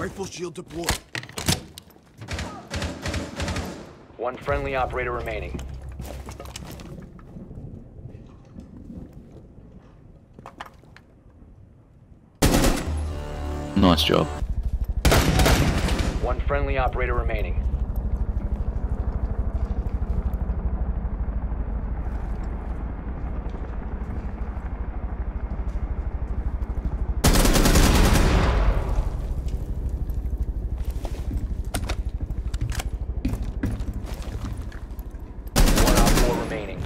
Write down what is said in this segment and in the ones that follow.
Triple shield deployed. One friendly operator remaining. Nice job. One friendly operator remaining. One OPFOR remaining.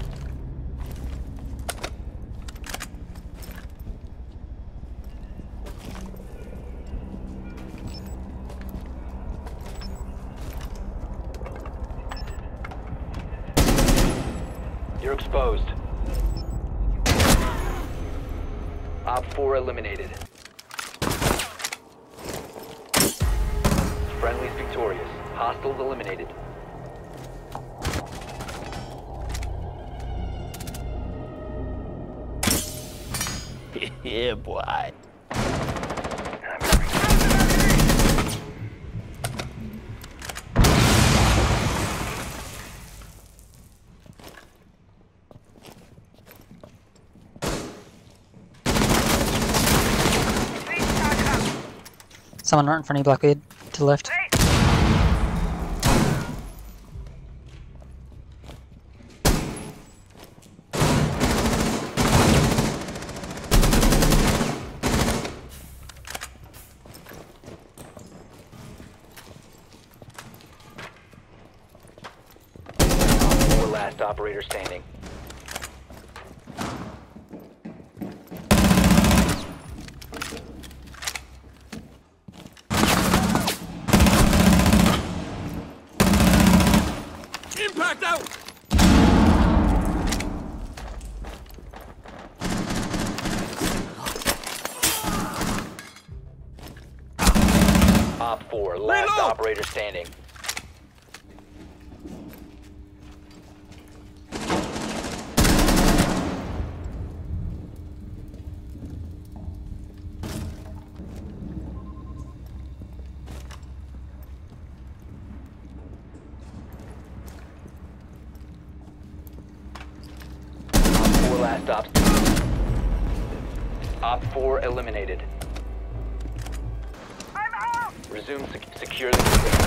You're. Op 4 eliminated. Friendly's victorious. Hostiles eliminated. yeah, boy. Someone right in front of you, Blackbeard, to the left. Last operator standing. Impact out! OPFOR, last Reload! operator standing. Last op. Op 4 eliminated. Resume sec- secure the container.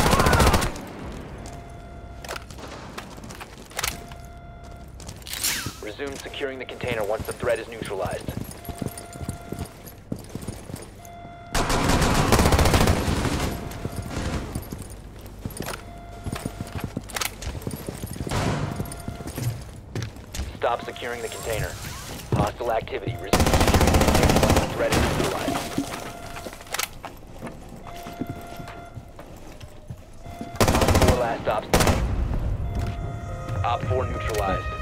Resume securing the container once the threat is neutralized. Stop securing the container. Hostile activity. Container threat neutralized. OPFOR last op. OPFOR neutralized.